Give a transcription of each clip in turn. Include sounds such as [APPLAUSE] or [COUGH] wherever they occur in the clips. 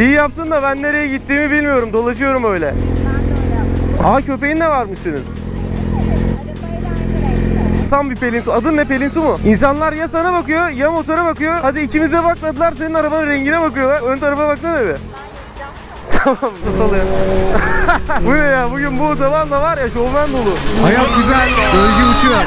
İyi yaptın da ben nereye gittiğimi bilmiyorum. Dolaşıyorum öyle. Aa köpeğin de varmış senin. Tam bir Pelin Su. Adın ne Pelin Su mu? İnsanlar ya sana bakıyor ya motora bakıyor. Hadi ikimize bakmadılar senin arabanın rengine bakıyorlar. Ön tarafa baksana bir. tamam salıyor. [LAUGHS] bu ne ya? Bugün bu otoban da var ya şovmen dolu. Hayat güzel. Gölge uçuyor.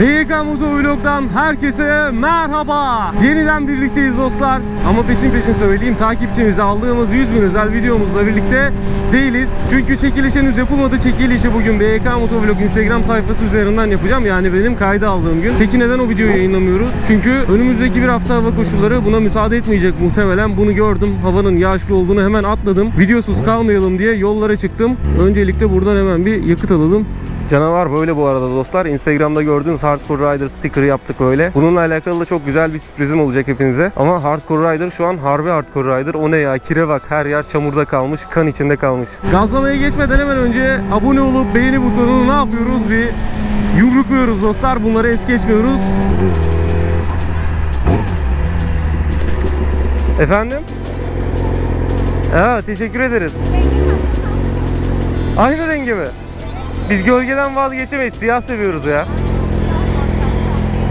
BYK Motovlog'dan herkese merhaba. Yeniden birlikteyiz dostlar. Ama peşin peşin söyleyeyim takipçimize aldığımız 100 bin özel videomuzla birlikte değiliz. Çünkü çekiliş henüz yapılmadı. Çekilişi bugün BYK Motovlog Instagram sayfası üzerinden yapacağım. Yani benim kayda aldığım gün. Peki neden o videoyu yayınlamıyoruz? Çünkü önümüzdeki bir hafta hava koşulları buna müsaade etmeyecek muhtemelen. Bunu gördüm. Havanın yağışlı olduğunu hemen atladım. Videosuz kalmayalım diye yollara çıktım. Öncelikle buradan hemen bir yakıt alalım. Canavar böyle bu arada dostlar. Instagram'da gördüğünüz Hardcore Rider sticker'ı yaptık böyle. Bununla alakalı da çok güzel bir sürprizim olacak hepinize. Ama Hardcore Rider şu an harbi Hardcore Rider. O ne ya? Kire bak her yer çamurda kalmış, kan içinde kalmış. Gazlamaya geçmeden hemen önce abone olup beğeni butonunu ne yapıyoruz? Bir yumrukluyoruz dostlar. Bunları es geçmiyoruz. Efendim? Aa, teşekkür ederiz. Aynı rengi mi? Biz gölgeden vazgeçemeyiz. Siyah seviyoruz ya.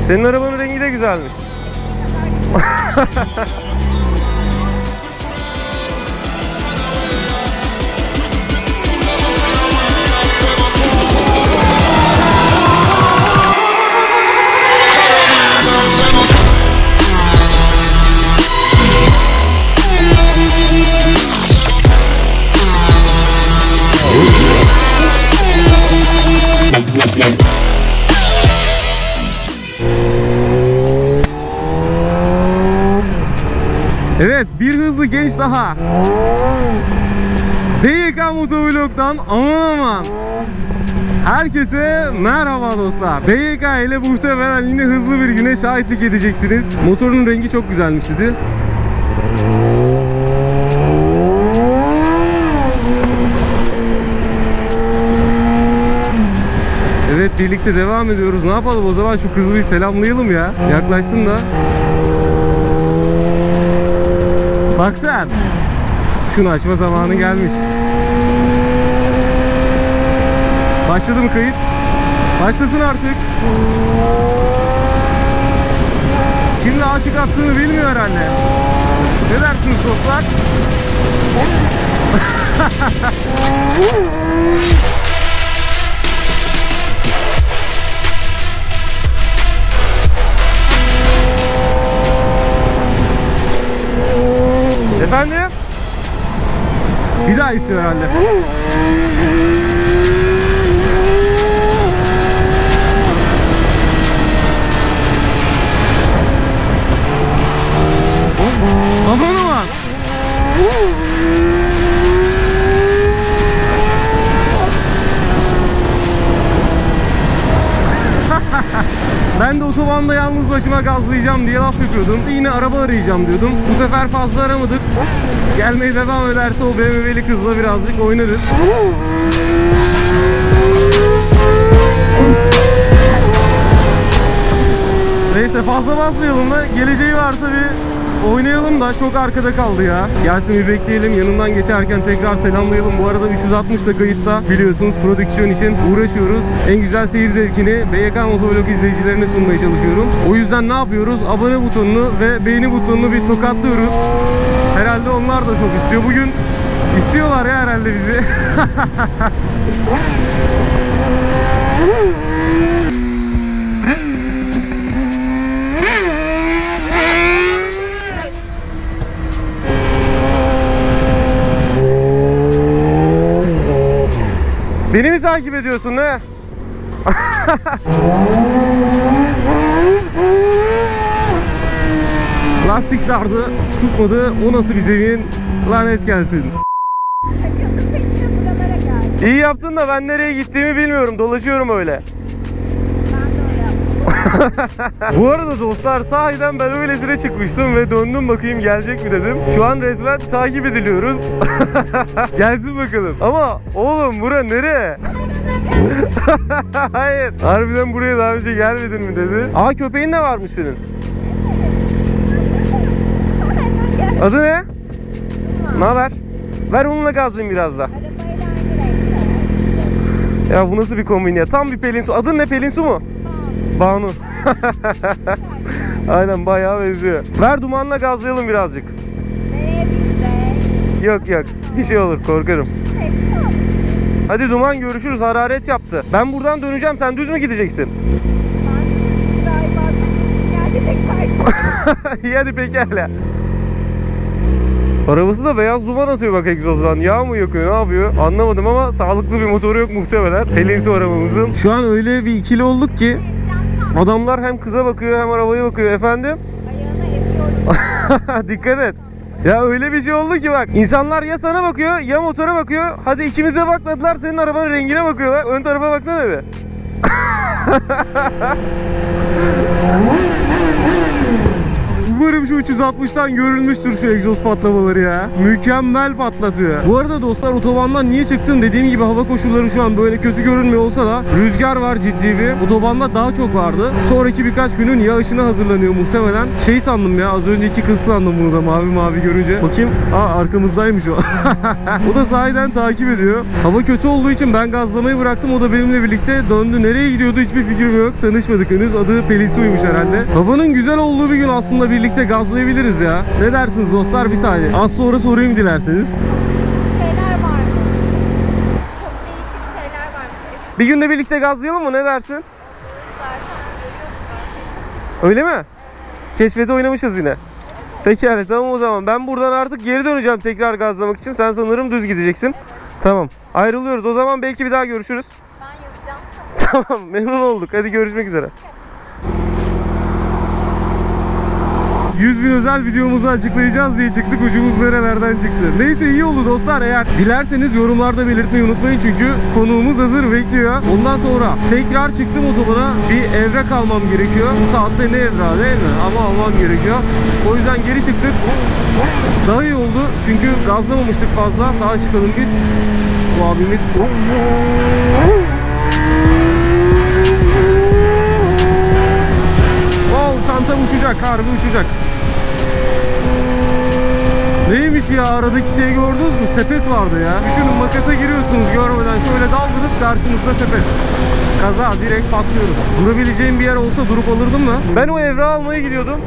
Senin arabanın rengi de güzelmiş. [LAUGHS] daha. BYK Motovlog'dan aman aman. Herkese merhaba dostlar. BYK ile muhtemelen yine hızlı bir güne şahitlik edeceksiniz. Motorun rengi çok güzelmiş dedi. Evet birlikte devam ediyoruz. Ne yapalım o zaman şu kızı bir selamlayalım ya. Yaklaştın da. Bak sen. Şunu açma zamanı gelmiş. Başladı mı kayıt? Başlasın artık. Kimle aşık attığını bilmiyor herhalde. Ne dersiniz dostlar? [LAUGHS] Efendim? Bir daha istiyor herhalde. Ben de otobanda yalnız başıma gazlayacağım diye laf yapıyordum. Yine araba arayacağım diyordum. Bu sefer fazla aramadık. Gelmeye devam ederse o BMW'li kızla birazcık oynarız. Neyse fazla basmayalım da geleceği varsa bir oynayalım da çok arkada kaldı ya. Gelsin bir bekleyelim yanından geçerken tekrar selamlayalım. Bu arada 360 da kayıtta biliyorsunuz prodüksiyon için uğraşıyoruz. En güzel seyir zevkini BYK Motovlog izleyicilerine sunmaya çalışıyorum. O yüzden ne yapıyoruz? Abone butonunu ve beğeni butonunu bir tokatlıyoruz. Herhalde onlar da çok istiyor. Bugün istiyorlar ya herhalde bizi. [LAUGHS] Beni mi takip ediyorsun ne? Lastik sardı, tutmadı. O nasıl bir zemin? Lanet gelsin. İyi yaptın da ben nereye gittiğimi bilmiyorum. Dolaşıyorum öyle. Ben de öyle yaptım. Bu arada dostlar sahiden ben öylesine çıkmıştım ve döndüm bakayım gelecek mi dedim. Şu an resmen takip ediliyoruz. [LAUGHS] Gelsin bakalım. Ama oğlum bura nereye? [LAUGHS] Hayır. Harbiden buraya daha önce gelmedin mi dedi. Aa köpeğin de varmış senin. Adı ne? Ne haber? Ver onunla gazlayayım biraz da. Ya bu nasıl bir kombin ya? Tam bir Pelin Su. Adın ne Pelin Su mu? Banu. [LAUGHS] Aynen bayağı benziyor. Ver dumanla gazlayalım birazcık. Gidecek? Yok yok. Bir şey olur korkarım. Hadi duman görüşürüz. Hararet yaptı. Ben buradan döneceğim. Sen düz mü gideceksin? İyi [LAUGHS] hadi pekala. Arabası da beyaz duman atıyor bak egzozdan. Yağ mı yakıyor ne yapıyor anlamadım ama sağlıklı bir motoru yok muhtemelen. Pelin Su arabamızın. Şu an öyle bir ikili olduk ki adamlar hem kıza bakıyor hem arabaya bakıyor efendim. [LAUGHS] Dikkat et. Ya öyle bir şey oldu ki bak. insanlar ya sana bakıyor ya motora bakıyor. Hadi ikimize bakmadılar senin arabanın rengine bakıyorlar. Ön tarafa baksana bir. [LAUGHS] Umarım şu 360'tan görülmüştür şu egzoz patlamaları ya. Mükemmel patlatıyor. Bu arada dostlar otobandan niye çıktım dediğim gibi hava koşulları şu an böyle kötü görünmüyor olsa da rüzgar var ciddi bir. Otobanda daha çok vardı. Sonraki birkaç günün yağışına hazırlanıyor muhtemelen. Şey sandım ya az önceki kız sandım bunu da mavi mavi görünce. Bakayım. Aa arkamızdaymış o. [LAUGHS] o da sahiden takip ediyor. Hava kötü olduğu için ben gazlamayı bıraktım. O da benimle birlikte döndü. Nereye gidiyordu hiçbir fikrim yok. Tanışmadık henüz. Adı Pelisu'ymuş herhalde. Havanın güzel olduğu bir gün aslında birlikte gazlayabiliriz ya. Ne dersiniz dostlar? Bir saniye. Az sonra sorayım dilerseniz. Bir günde birlikte gazlayalım mı? Ne dersin? Öyle mi? Keşfete oynamışız yine. Pekala tamam o zaman. Ben buradan artık geri döneceğim tekrar gazlamak için. Sen sanırım düz gideceksin. Tamam. Ayrılıyoruz. O zaman belki bir daha görüşürüz. Ben yazacağım. [LAUGHS] Tamam memnun olduk. Hadi görüşmek üzere. 100 bin özel videomuzu açıklayacağız diye çıktık ucumuz nerelerden çıktı. Neyse iyi oldu dostlar eğer dilerseniz yorumlarda belirtmeyi unutmayın çünkü konuğumuz hazır bekliyor. Ondan sonra tekrar çıktım otobana bir evrak almam gerekiyor. Bu saatte ne evrağı değil mi? Ama almam gerekiyor. O yüzden geri çıktık. Daha iyi oldu çünkü gazlamamıştık fazla. Sağa çıkalım biz. Bu abimiz. Wow çantam uçacak, harbi uçacak. Neymiş ya aradaki şeyi gördünüz mü? Sepet vardı ya. Düşünün makasa giriyorsunuz görmeden şöyle daldınız karşınızda sepet. Kaza direkt patlıyoruz. Durabileceğim bir yer olsa durup alırdım da. Ben o evrağı almaya gidiyordum.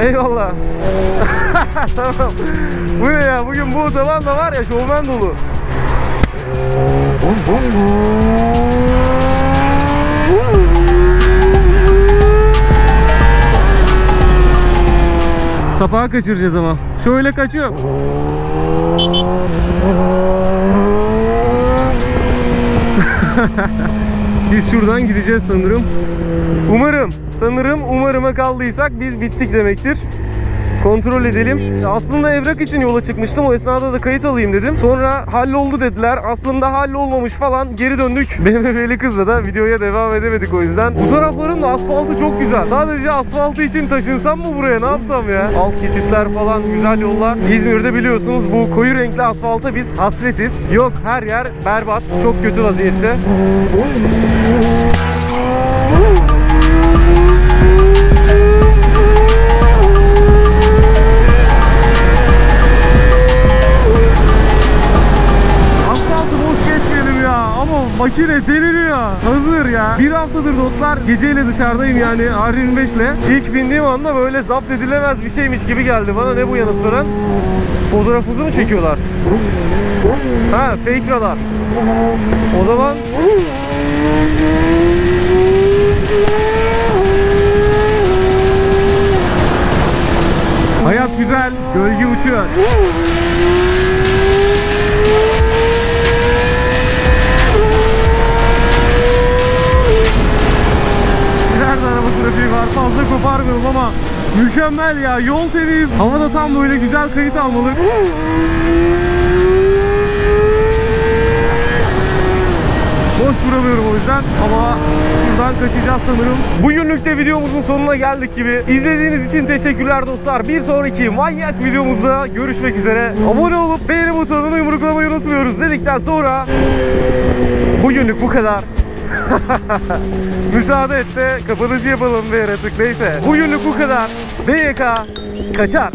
Eyvallah. [LAUGHS] tamam. Bu ne ya? Bugün bu otoban da var ya şovmen dolu. Sapağı kaçıracağız ama. Şöyle kaçıyor. [LAUGHS] biz şuradan gideceğiz sanırım. Umarım, sanırım umarıma kaldıysak biz bittik demektir. Kontrol edelim. Aslında evrak için yola çıkmıştım. O esnada da kayıt alayım dedim. Sonra halloldu dediler. Aslında hallolmamış falan. Geri döndük. [LAUGHS] BMW'li kızla da videoya devam edemedik o yüzden. Bu tarafların da asfaltı çok güzel. Sadece asfaltı için taşınsam mı buraya? Ne yapsam ya? Alt geçitler falan, güzel yollar. İzmir'de biliyorsunuz bu koyu renkli asfalta biz hasretiz. Yok her yer berbat. Çok kötü vaziyette. Ama makine deliriyor. Hazır ya. Bir haftadır dostlar geceyle dışarıdayım yani R25 ile. İlk bindiğim anda böyle zapt edilemez bir şeymiş gibi geldi bana. Ne bu yanıp sönen? Fotoğrafımızı mı çekiyorlar? Ha fake radar. O zaman mükemmel ya yol temiz. Hava da tam böyle güzel kayıt almalı. Boş duramıyorum o yüzden ama şuradan kaçacağız sanırım. Bugünlük de videomuzun sonuna geldik gibi. İzlediğiniz için teşekkürler dostlar. Bir sonraki manyak videomuzda görüşmek üzere. Abone olup beğeni butonunu yumruklamayı unutmuyoruz dedikten sonra bugünlük bu kadar. [LAUGHS] Müsaade et de kapanışı yapalım be yaratık. Neyse. Bugünlük bu kadar. BYK kaçar.